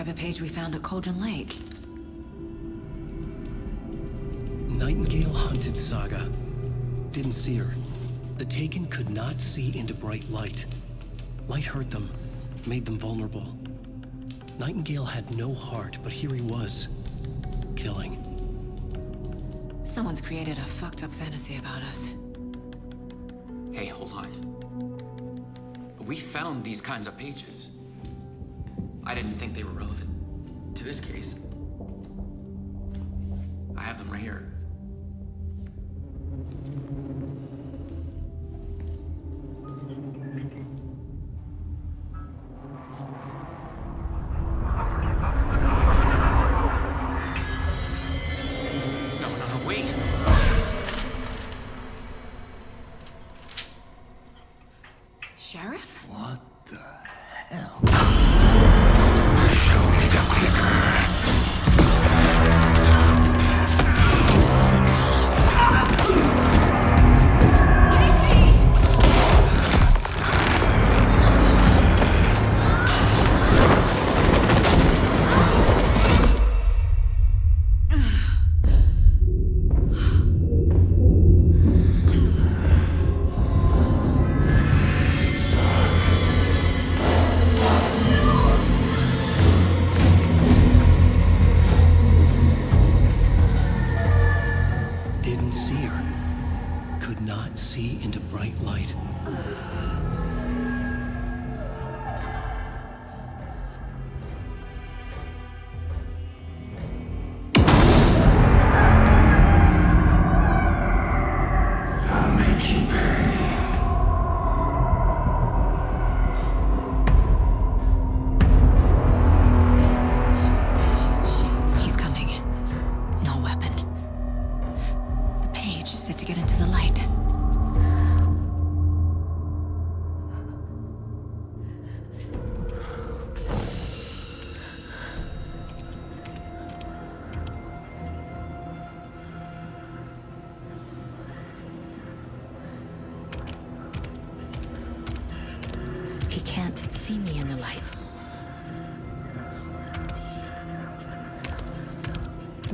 the type of page we found at Cauldron Lake. Nightingale hunted Saga. Didn't see her. The Taken could not see into bright light. Light hurt them, made them vulnerable. Nightingale had no heart, but here he was. Killing. Someone's created a fucked up fantasy about us. Hey, hold on. We found these kinds of pages. I didn't think they were relevant to this case.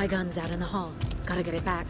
My gun's out in the hall. Gotta get it back.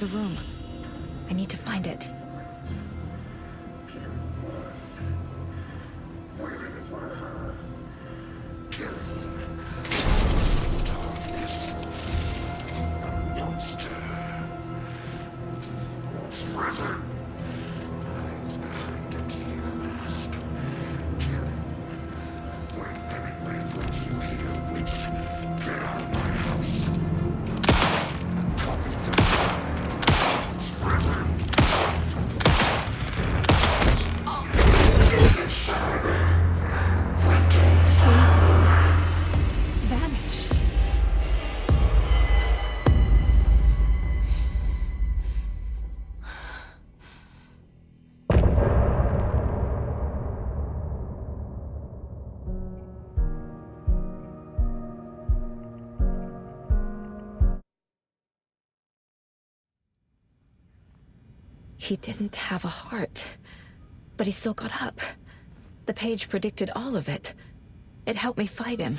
The room. I need to find it. He didn't have a heart, but he still got up. The page predicted all of it. It helped me fight him.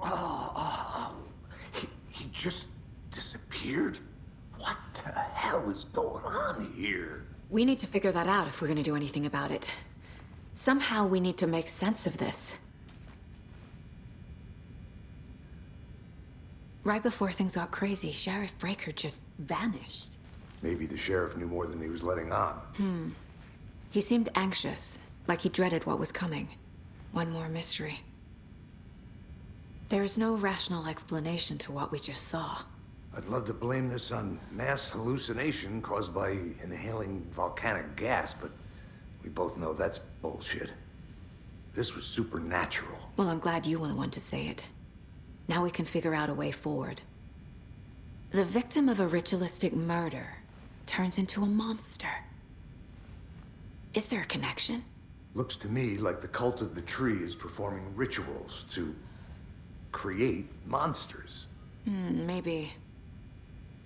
Oh, he, he just disappeared? What the hell is going on here? We need to figure that out if we're gonna do anything about it. Somehow we need to make sense of this. Right before things got crazy, Sheriff Breaker just vanished. Maybe the sheriff knew more than he was letting on. Hmm. He seemed anxious, like he dreaded what was coming. One more mystery. There is no rational explanation to what we just saw. I'd love to blame this on mass hallucination caused by inhaling volcanic gas, but we both know that's bullshit. This was supernatural. Well, I'm glad you were the one to say it. Now we can figure out a way forward. The victim of a ritualistic murder turns into a monster. Is there a connection? Looks to me like the cult of the tree is performing rituals to create monsters. Hmm, maybe.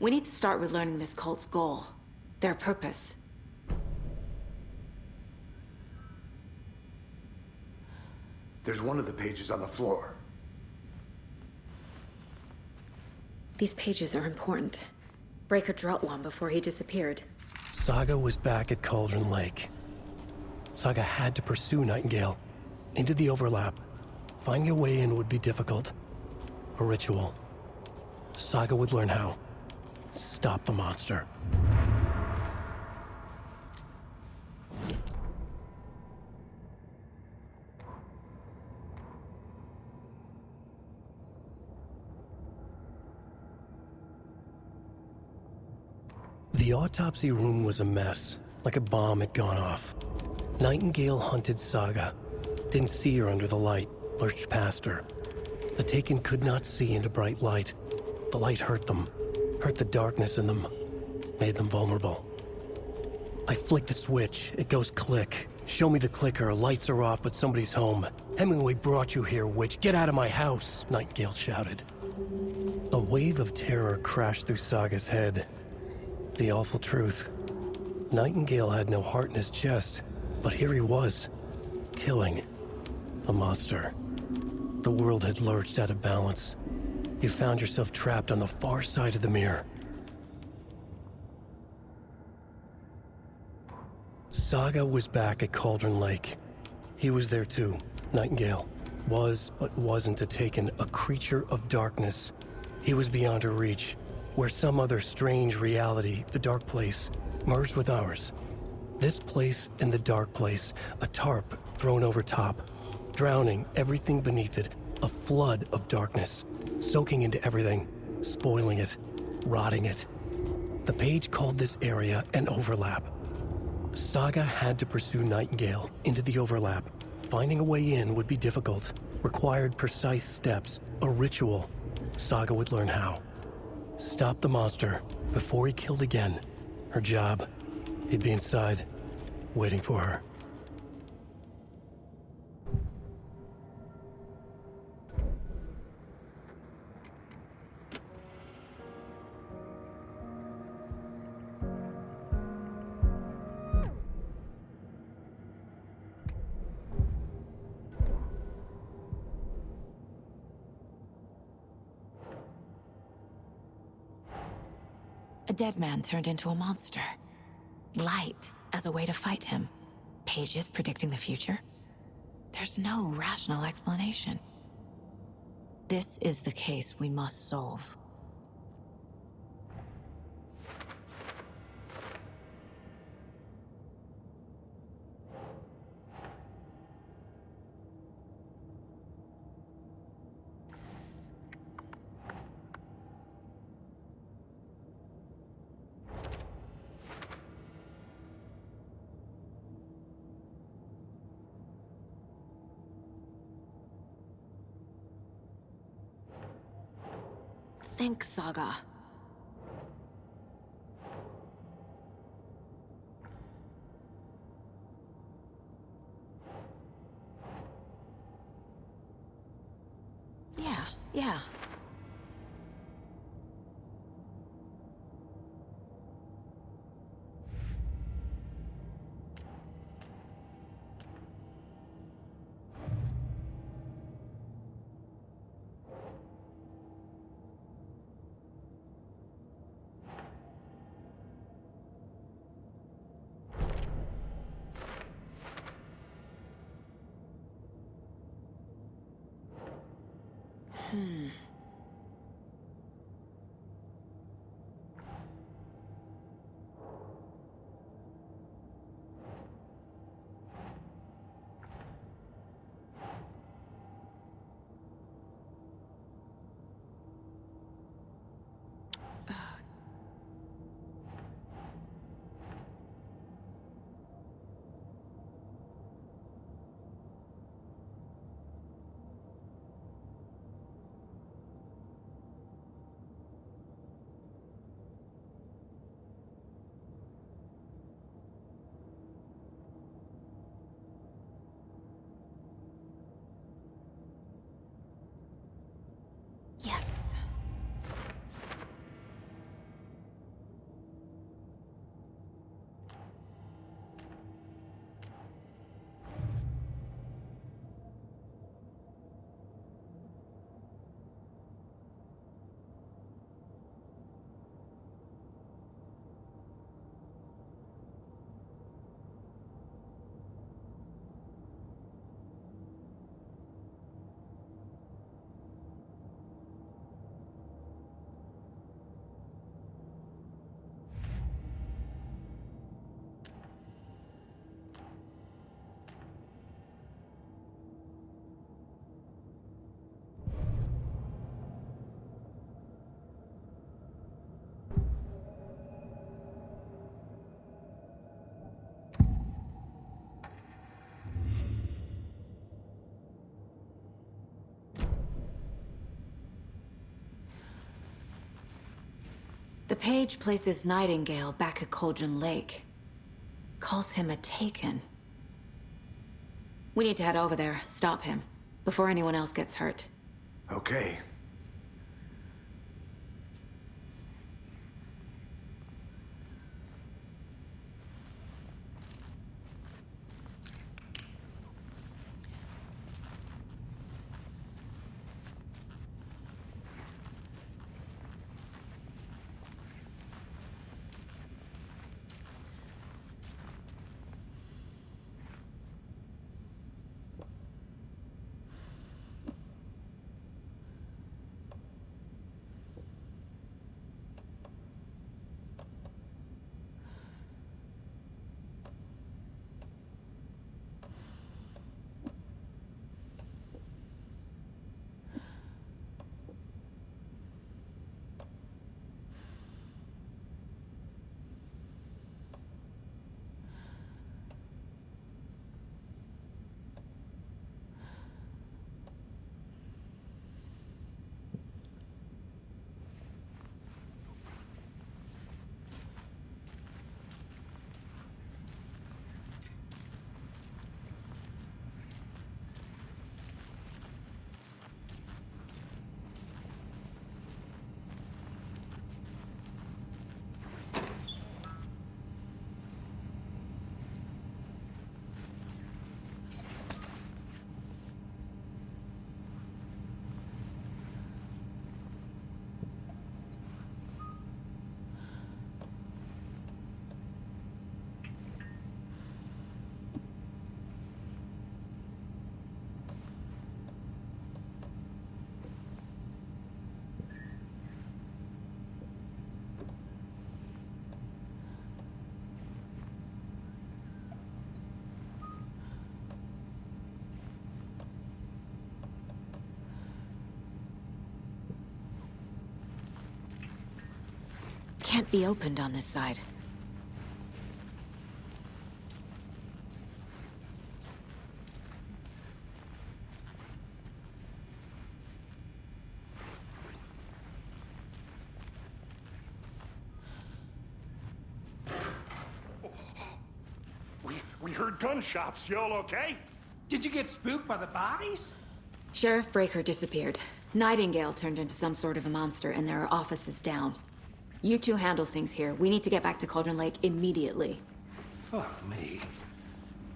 We need to start with learning this cult's goal, their purpose. There's one of the pages on the floor. These pages are important. Breaker dropped one before he disappeared. Saga was back at Cauldron Lake. Saga had to pursue Nightingale. Into the overlap. Finding a way in would be difficult. A ritual. Saga would learn how. Stop the monster. The autopsy room was a mess, like a bomb had gone off. Nightingale hunted Saga. Didn't see her under the light, lurched past her. The Taken could not see into bright light. The light hurt them, hurt the darkness in them, made them vulnerable. I flick the switch, it goes click. Show me the clicker, lights are off, but somebody's home. Hemingway brought you here, witch. Get out of my house, Nightingale shouted. A wave of terror crashed through Saga's head. The awful truth. Nightingale had no heart in his chest, but here he was, killing the monster. The world had lurched out of balance. You found yourself trapped on the far side of the mirror. Saga was back at Cauldron Lake. He was there too, Nightingale. Was, but wasn't a taken, a creature of darkness. He was beyond her reach, where some other strange reality, the Dark Place, merged with ours. This place and the Dark Place, a tarp thrown over top, drowning everything beneath it, a flood of darkness, soaking into everything, spoiling it, rotting it. The page called this area an overlap. Saga had to pursue Nightingale into the overlap. Finding a way in would be difficult, required precise steps, a ritual. Saga would learn how. Stop the monster before he killed again. Her job. He'd be inside, waiting for her. Dead man turned into a monster. Light as a way to fight him. Pages predicting the future. There's no rational explanation. This is the case we must solve. Saga. Yes. Page places Nightingale back at Cauldron Lake. Calls him a Taken. We need to head over there, stop him, before anyone else gets hurt. Okay. Can't be opened on this side. We, we heard gunshots. Y'all okay? Did you get spooked by the bodies? Sheriff Breaker disappeared. Nightingale turned into some sort of a monster, and there are offices down. You two handle things here. We need to get back to Cauldron Lake immediately. Fuck me.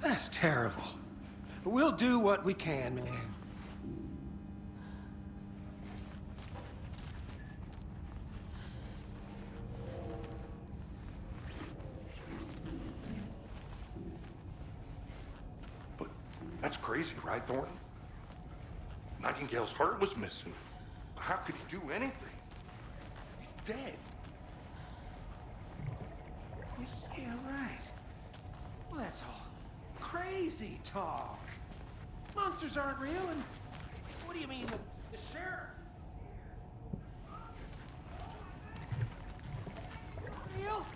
That's terrible. We'll do what we can, man. But that's crazy, right, Thornton? Nightingale's heart was missing. How could he do anything? He's dead. Yeah, right. Well, that's all crazy talk. Monsters aren't real, and what do you mean the, the sheriff? Real?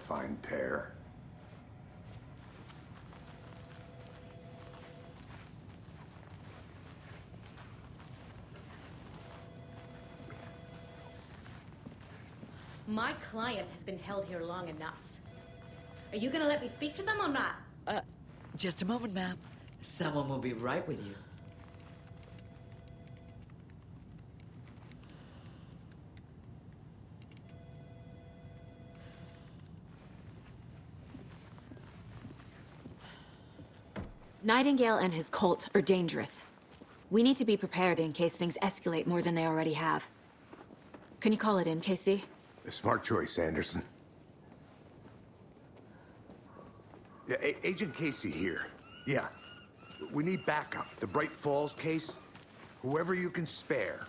fine pair. My client has been held here long enough. Are you gonna let me speak to them or not? Uh, just a moment, ma'am. Someone will be right with you. Nightingale and his cult are dangerous. We need to be prepared in case things escalate more than they already have. Can you call it in, Casey? A smart choice, Anderson. Yeah, A Agent Casey here. Yeah. We need backup. The Bright Falls case. Whoever you can spare.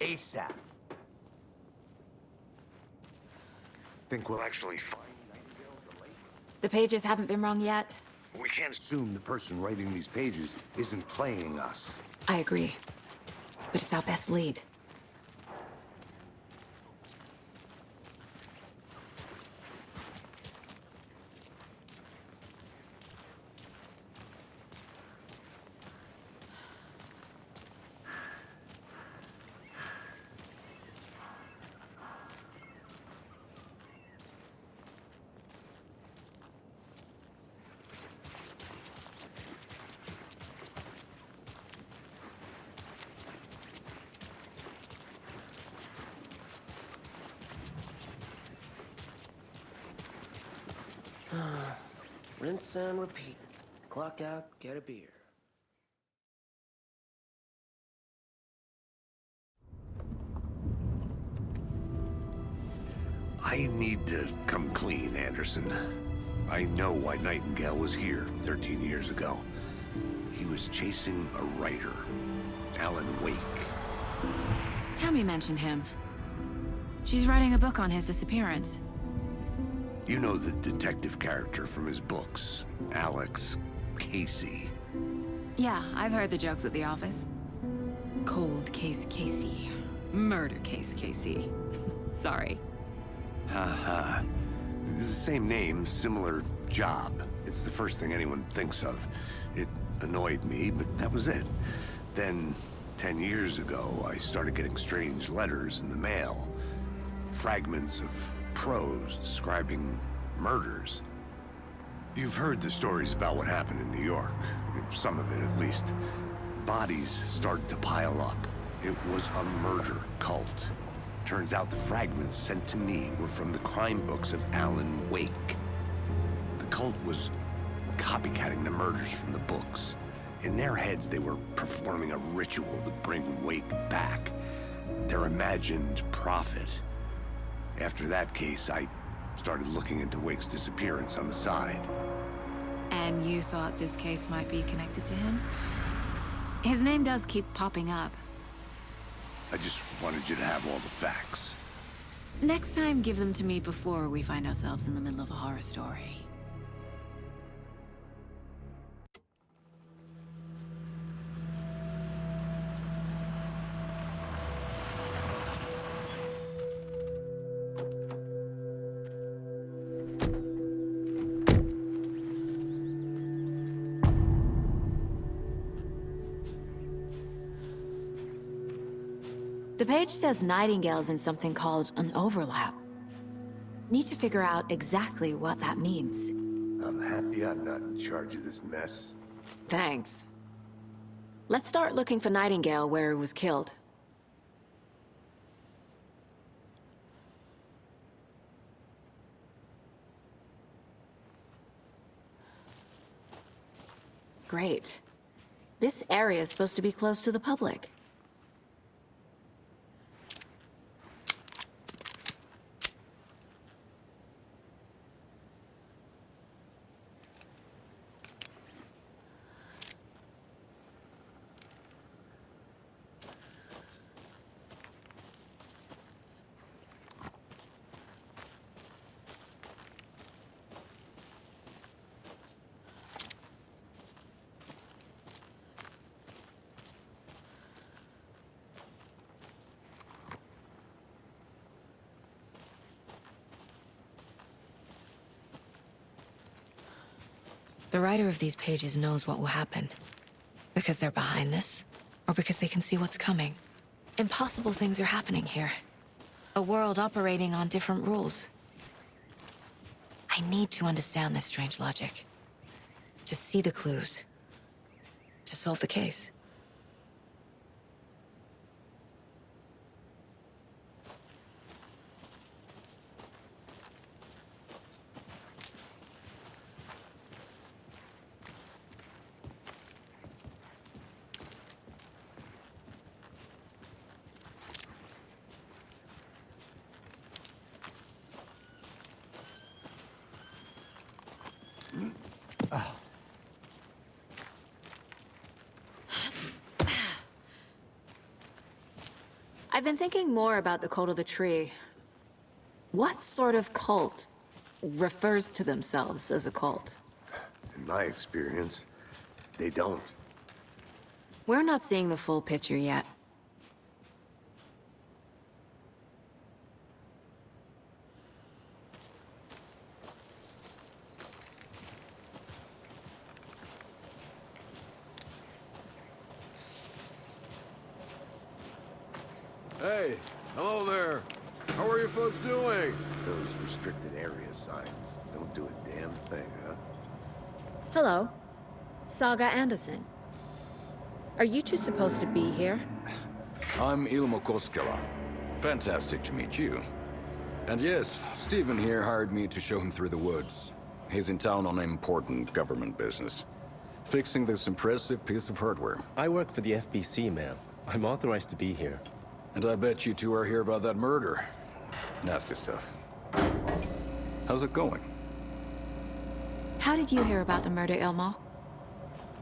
ASAP. Think we'll actually find Nightingale the lake? The pages haven't been wrong yet. We can't assume the person writing these pages isn't playing us. I agree. But it's our best lead. Rinse and repeat. Clock out, get a beer. I need to come clean, Anderson. I know why Nightingale was here 13 years ago. He was chasing a writer, Alan Wake. Tammy mentioned him. She's writing a book on his disappearance. You know the detective character from his books, Alex Casey. Yeah, I've heard the jokes at the office. Cold case Casey. Murder case Casey. Sorry. Ha ha. The same name, similar job. It's the first thing anyone thinks of. It annoyed me, but that was it. Then, ten years ago, I started getting strange letters in the mail. Fragments of prose describing murders. You've heard the stories about what happened in New York. Some of it, at least. Bodies started to pile up. It was a murder cult. Turns out the fragments sent to me were from the crime books of Alan Wake. The cult was copycatting the murders from the books. In their heads, they were performing a ritual to bring Wake back. Their imagined prophet. After that case, I started looking into Wake's disappearance on the side. And you thought this case might be connected to him? His name does keep popping up. I just wanted you to have all the facts. Next time, give them to me before we find ourselves in the middle of a horror story. The page says Nightingale's in something called an overlap. Need to figure out exactly what that means. I'm happy I'm not in charge of this mess. Thanks. Let's start looking for Nightingale where he was killed. Great. This area is supposed to be close to the public. Writer of these pages knows what will happen. Because they're behind this, or because they can see what's coming. Impossible things are happening here. A world operating on different rules. I need to understand this strange logic. To see the clues. To solve the case. Thinking more about the cult of the tree. What sort of cult refers to themselves as a cult? In my experience, they don't. We're not seeing the full picture yet. Hey, hello there. How are you folks doing? Those restricted area signs don't do a damn thing, huh? Hello. Saga Anderson. Are you two supposed to be here? I'm Ilmo Koskela. Fantastic to meet you. And yes, Stephen here hired me to show him through the woods. He's in town on important government business. Fixing this impressive piece of hardware. I work for the FBC, ma'am. I'm authorized to be here. And I bet you two are here about that murder. Nasty stuff. How's it going? How did you hear about the murder, Ilmo?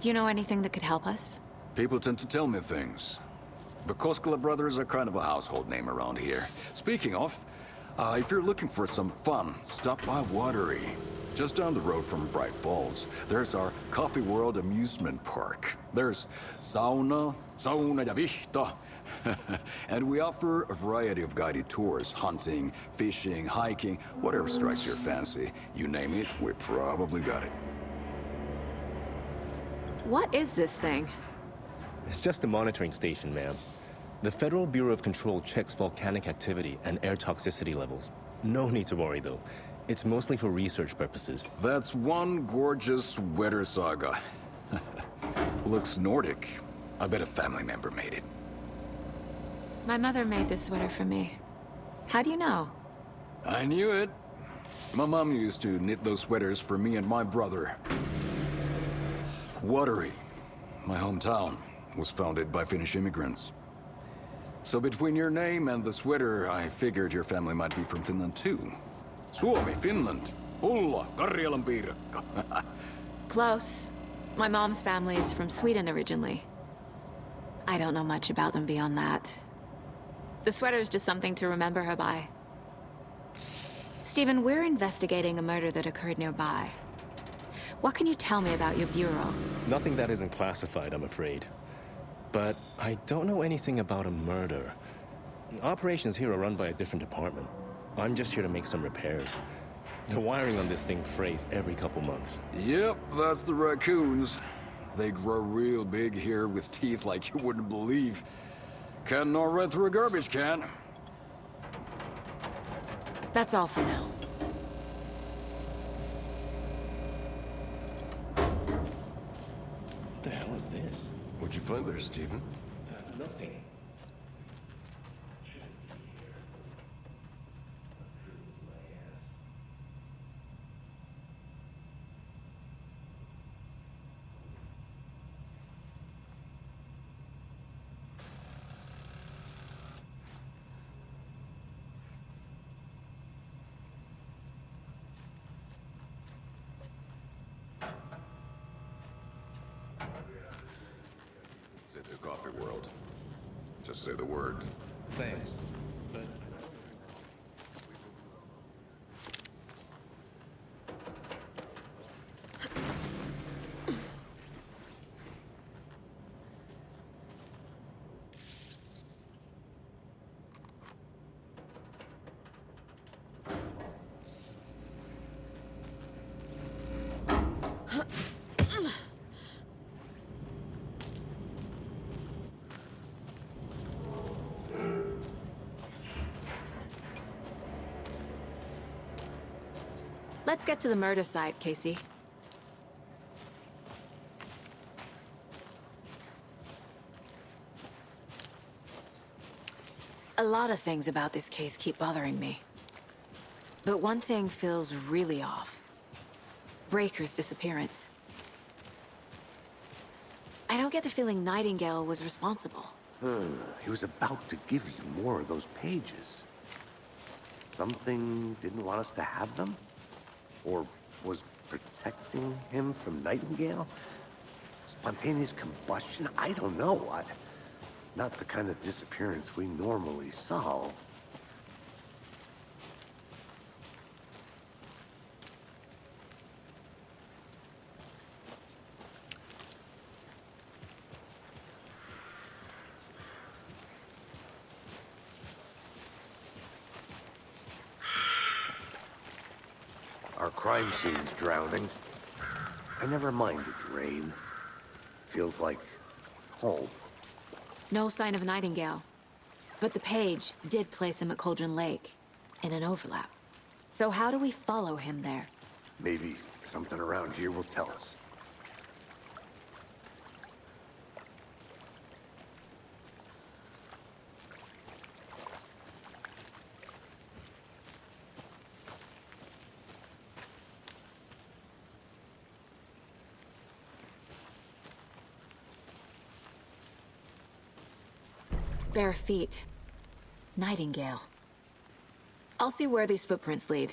Do you know anything that could help us? People tend to tell me things. The Koskela brothers are kind of a household name around here. Speaking of, uh, if you're looking for some fun, stop by Watery. Just down the road from Bright Falls, there's our Coffee World amusement park. There's sauna, sauna ja vihta, and we offer a variety of guided tours, hunting, fishing, hiking, whatever strikes your fancy. You name it, we probably got it. What is this thing? It's just a monitoring station, ma'am. The Federal Bureau of Control checks volcanic activity and air toxicity levels. No need to worry, though. It's mostly for research purposes. That's one gorgeous weather saga. Looks Nordic. I bet a family member made it. My mother made this sweater for me. How do you know? I knew it. My mom used to knit those sweaters for me and my brother. Watery, my hometown, was founded by Finnish immigrants. So between your name and the sweater, I figured your family might be from Finland too. Suomi, Finland. Pulla, Karjalan piirakka. Close. My mom's family is from Sweden originally. I don't know much about them beyond that. The sweater is just something to remember her by. Stephen, we're investigating a murder that occurred nearby. What can you tell me about your bureau? Nothing that isn't classified, I'm afraid. But I don't know anything about a murder. Operations here are run by a different department. I'm just here to make some repairs. The wiring on this thing frays every couple months. Yep, that's the raccoons. They grow real big here with teeth like you wouldn't believe. Can nor run through a garbage can. That's all for now. What the hell is this? There, Stephen? Let's get to the murder site, Casey. A lot of things about this case keep bothering me. But one thing feels really off. Breaker's disappearance. I don't get the feeling Nightingale was responsible. He was about to give you more of those pages. Something didn't want us to have them? Or was protecting him from Nightingale? Spontaneous combustion? I don't know. I, not the kind of disappearance we normally solve. Our crime scene's drowning. I never minded rain. Feels like home. No sign of Nightingale. But the page did place him at Cauldron Lake, in an overlap. So how do we follow him there? Maybe something around here will tell us. Bare feet. Nightingale. I'll see where these footprints lead.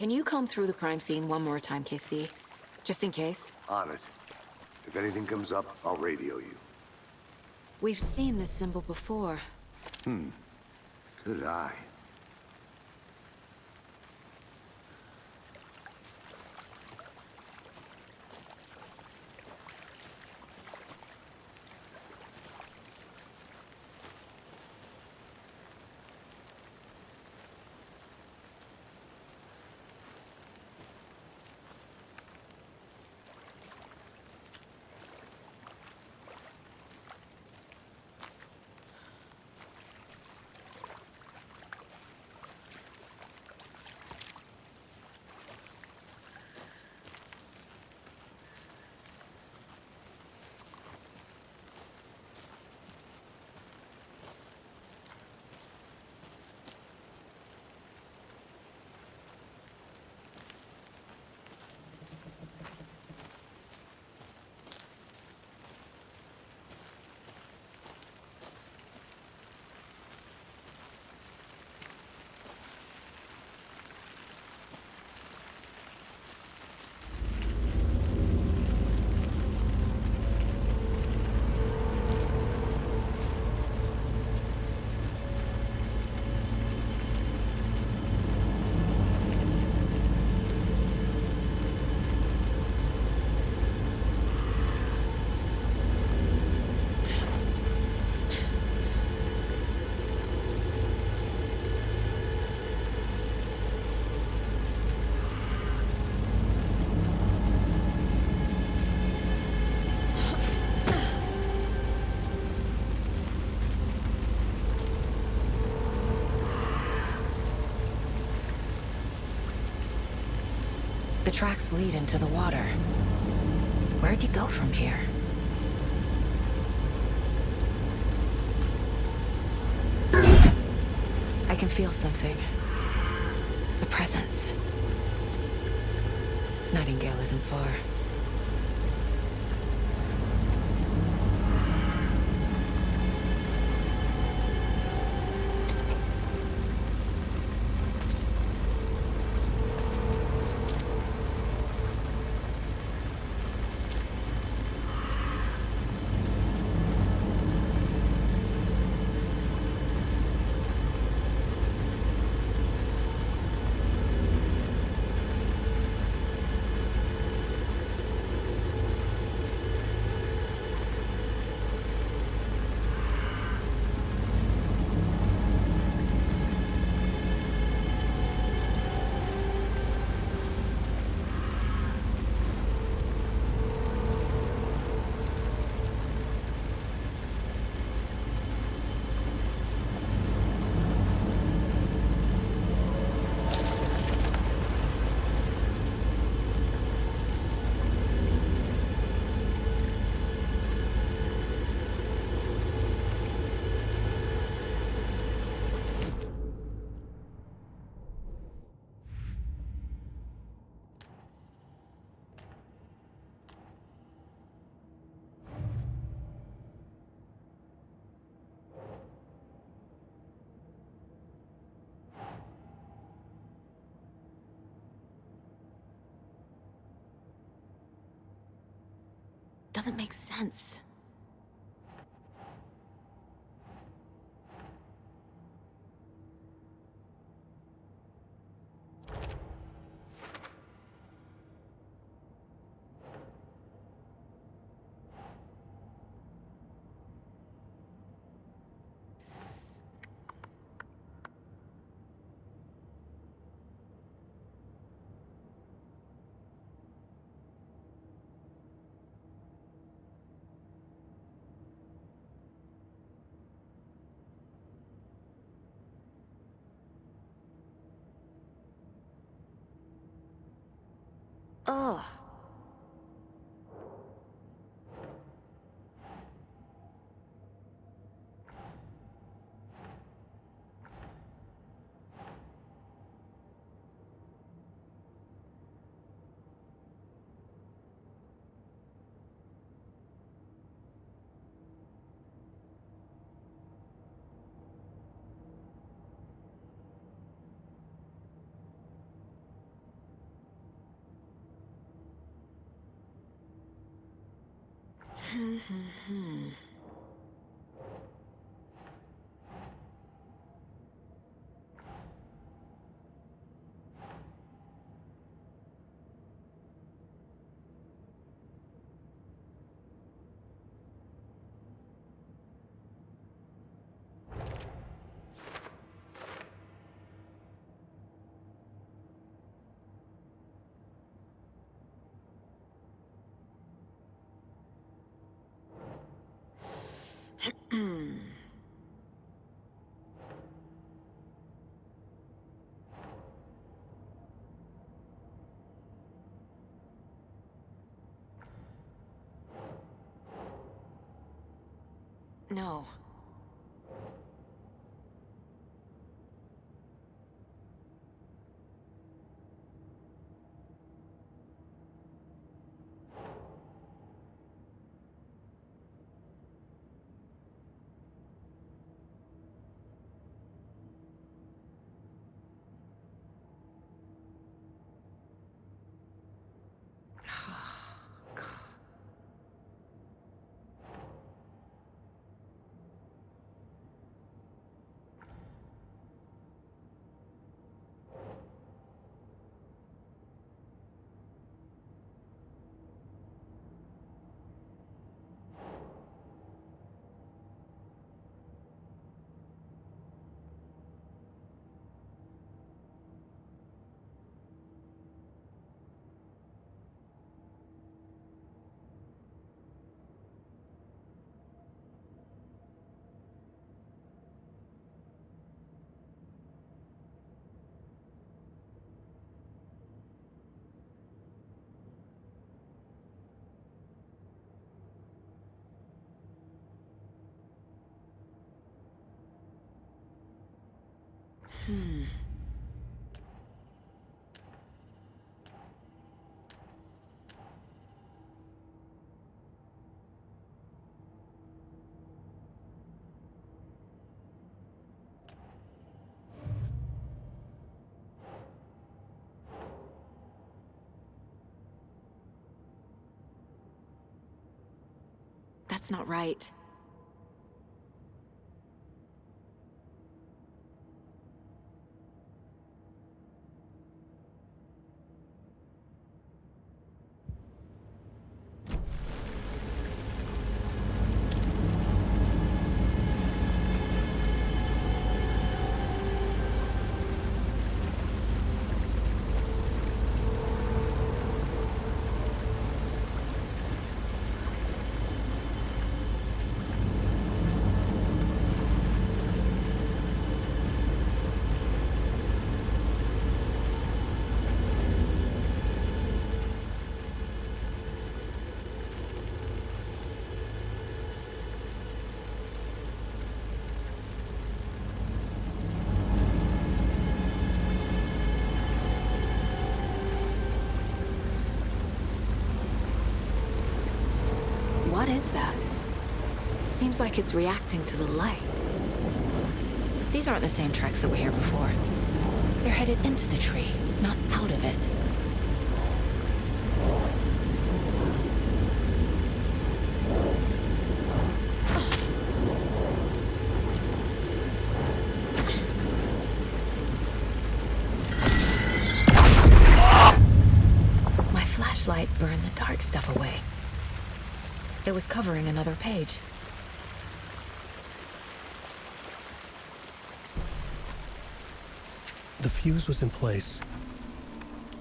Can you comb through the crime scene one more time, Casey? Just in case? On it. If anything comes up, I'll radio you. We've seen this symbol before. Hmm. Good eye. The tracks lead into the water. Where'd you go from here? I can feel something. A presence. Nightingale isn't far. Doesn't make sense. Oh. hmm. No. Hmm. That's not right. Seems like it's reacting to the light. These aren't the same tracks that were here before. They're headed into the tree, not out of it. My flashlight burned the dark stuff away. It was covering another page. Fuse was in place.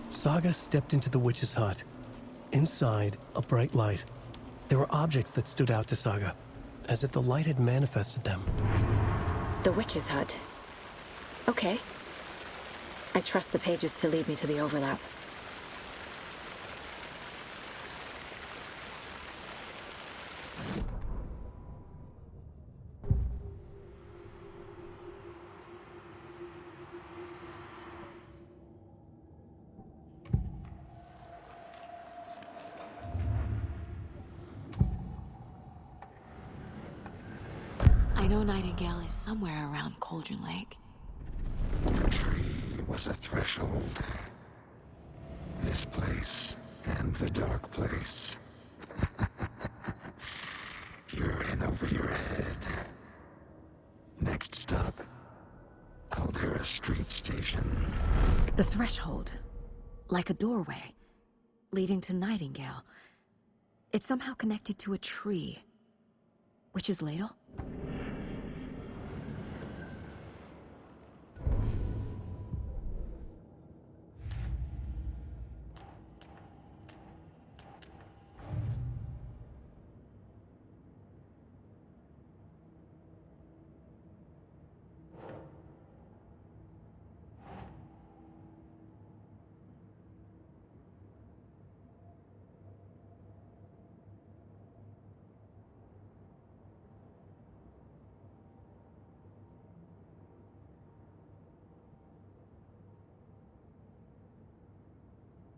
Saga stepped into the witch's hut. Inside, a bright light. There were objects that stood out to Saga, as if the light had manifested them. The witch's hut. Okay. I trust the pages to lead me to the overlap. I know Nightingale is somewhere around Cauldron Lake. The tree was a threshold. This place and the dark place. You're in over your head. Next stop, Caldera Street Station. The threshold. Like a doorway. Leading to Nightingale. It's somehow connected to a tree. Witch's Ladle?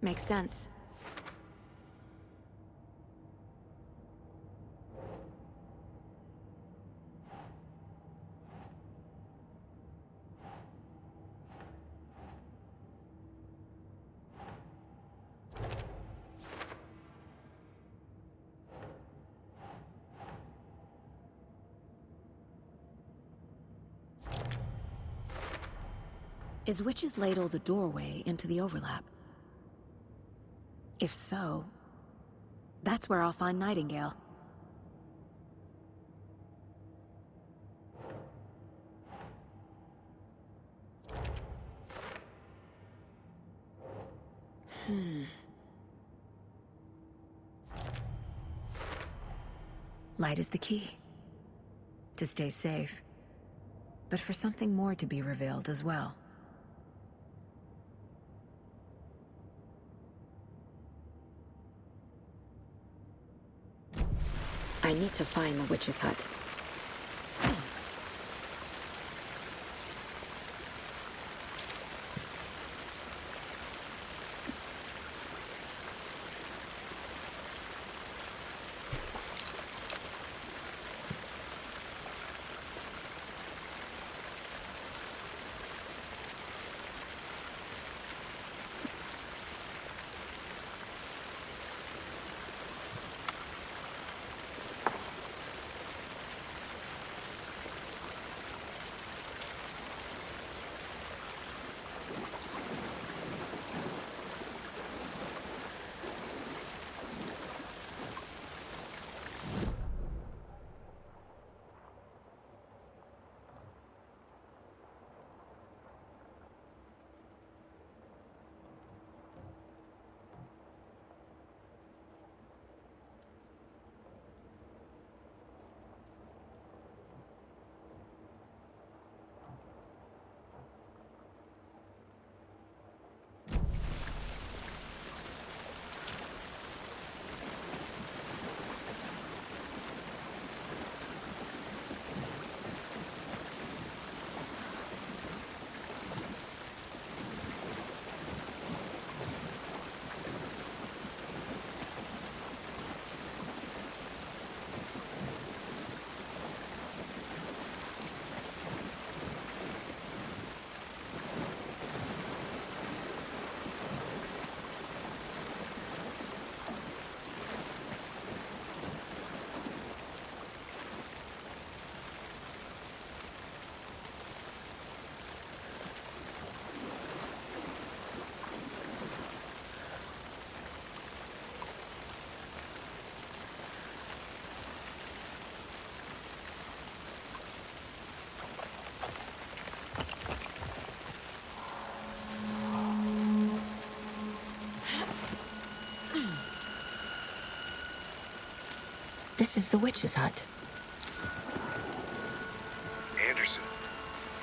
Makes sense. Is Witch's Ladle the doorway into the overlap? If so, that's where I'll find Nightingale. Hmm. Light is the key. To stay safe. But for something more to be revealed as well. I need to find the witch's hut. This is the witch's hut. Anderson,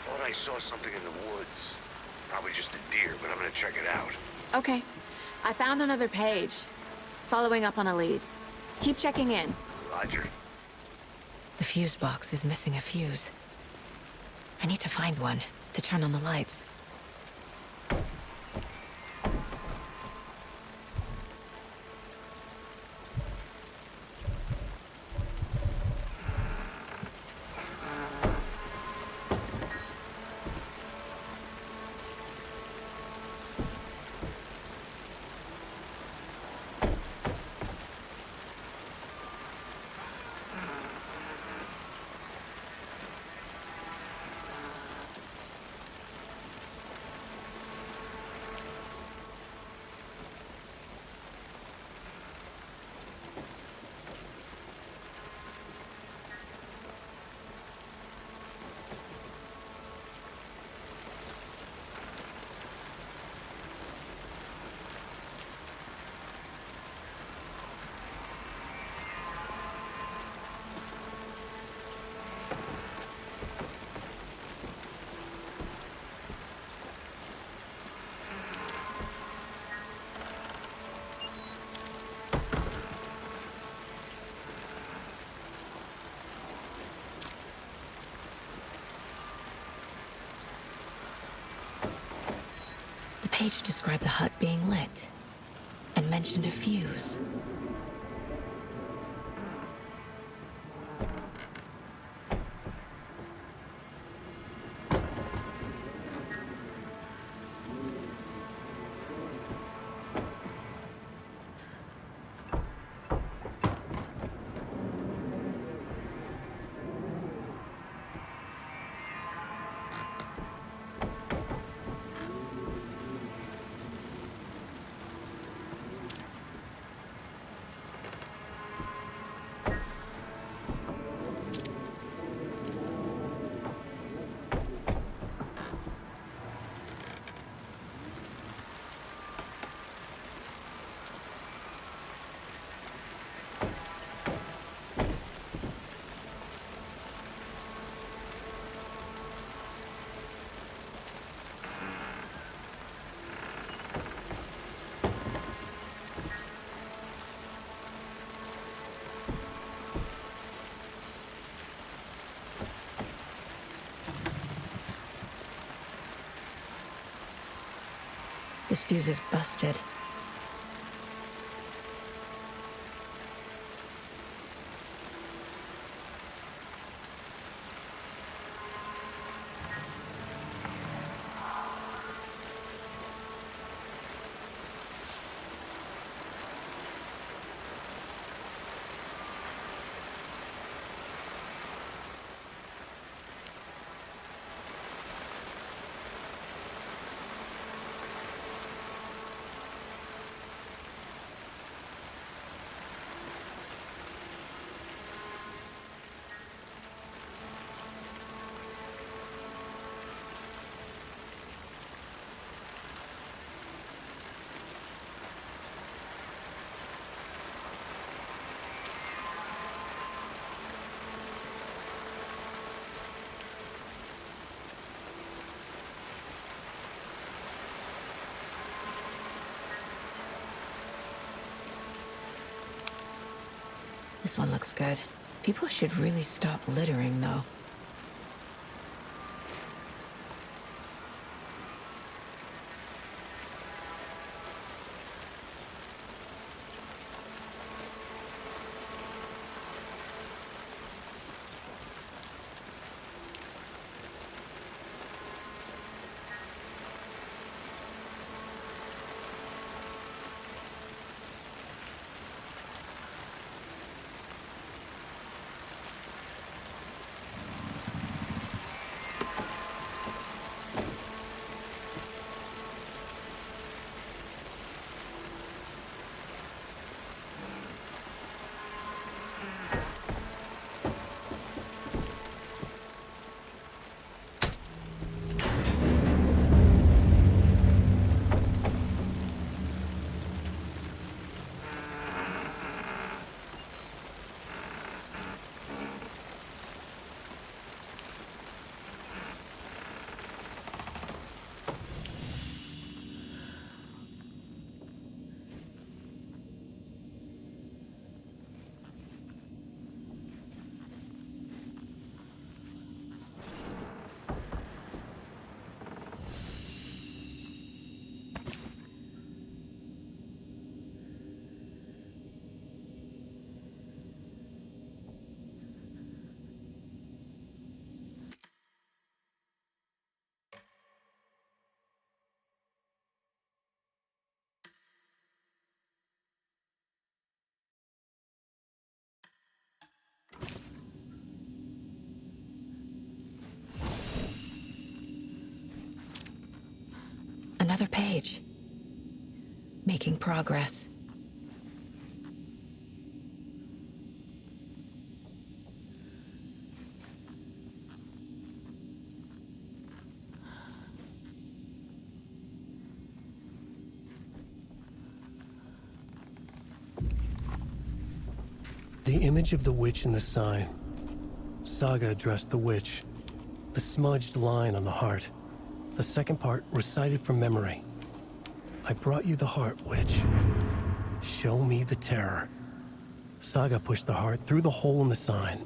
thought I saw something in the woods. Probably just a deer, but I'm gonna check it out. Okay. I found another page. Following up on a lead. Keep checking in. Roger. The fuse box is missing a fuse. I need to find one to turn on the lights. Page described the hut being lit and mentioned a fuse. Fuse is busted. This one looks good. People should really stop littering, though. Another page. Making progress. The image of the witch in the sign. Saga addressed the witch. The smudged line on the heart. The second part recited from memory. I brought you the heart, witch. Show me the terror. Saga pushed the heart through the hole in the sign.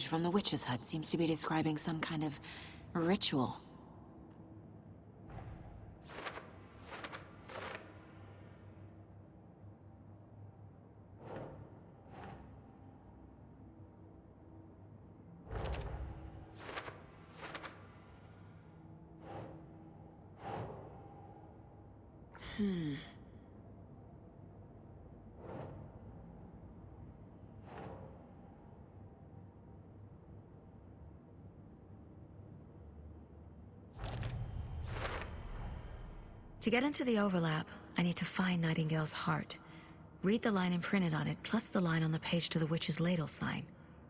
From the witch's hut seems to be describing some kind of ritual. Get into the overlap, I need to find Nightingale's heart. Read the line imprinted on it, plus the line on the page to the witch's ladle sign.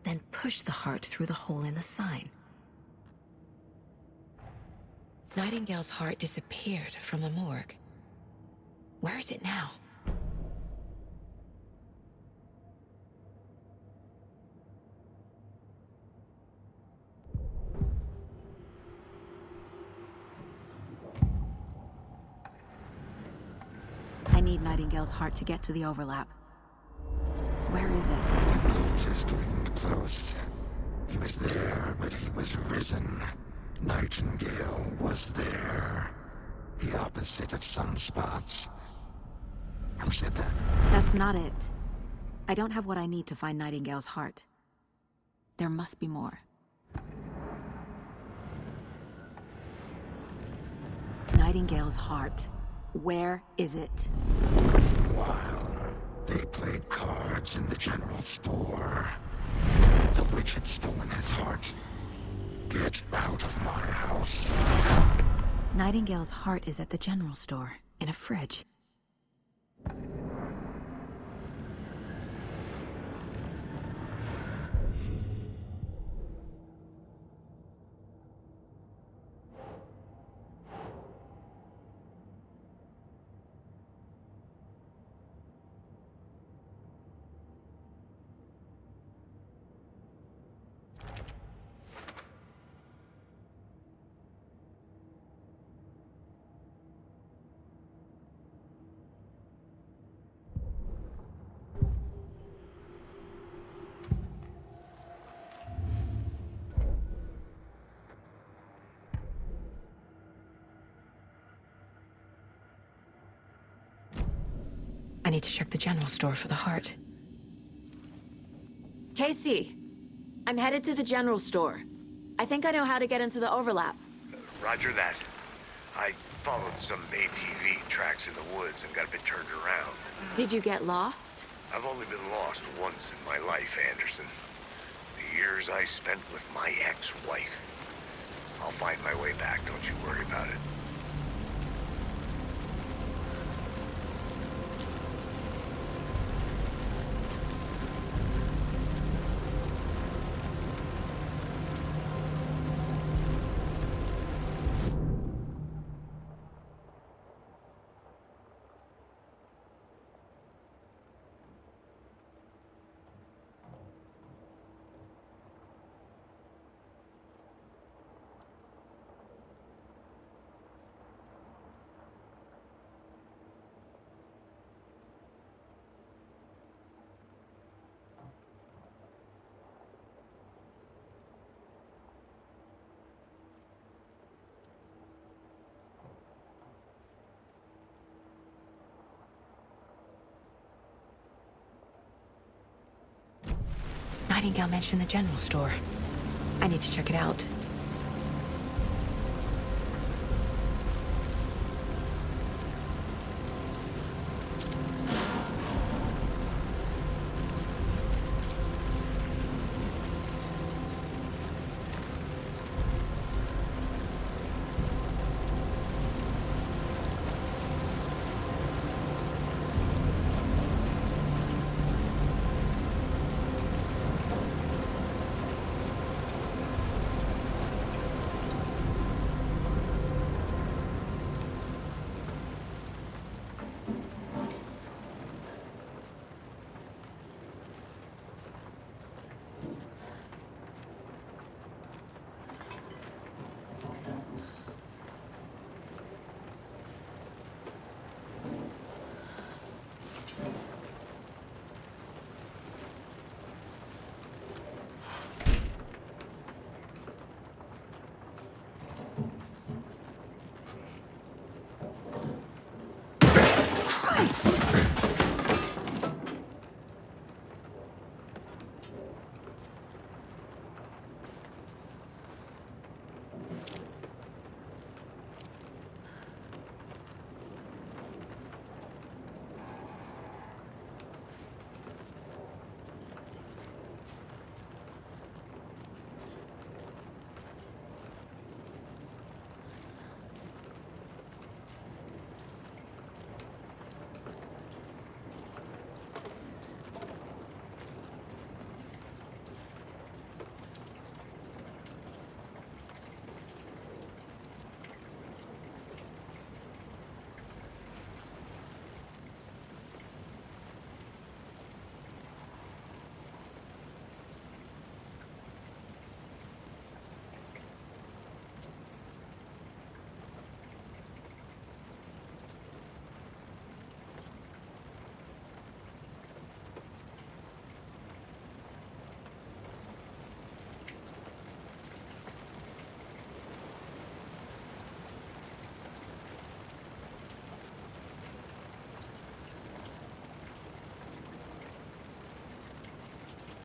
Then push the heart through the hole in the sign. Nightingale's heart disappeared from the morgue. Where is it now? Nightingale's heart to get to the overlap. Where is it? The cultist leaned close. He was there, but he was risen. Nightingale was there. The opposite of sunspots. Who said that? That's not it. I don't have what I need to find Nightingale's heart. There must be more. Nightingale's heart. Where is it? While they played cards in the general store, the witch had stolen his heart. Get out of my house. Nightingale's heart is at the general store, in a fridge. General store for the heart. Casey! I'm headed to the general store. I think I know how to get into the overlap. Roger that. I followed some ATV tracks in the woods and got a bit turned around. Did you get lost? I've only been lost once in my life, Anderson. The years I spent with my ex-wife. I'll find my way back, don't you worry about it. Nightingale mentioned the general store. I need to check it out.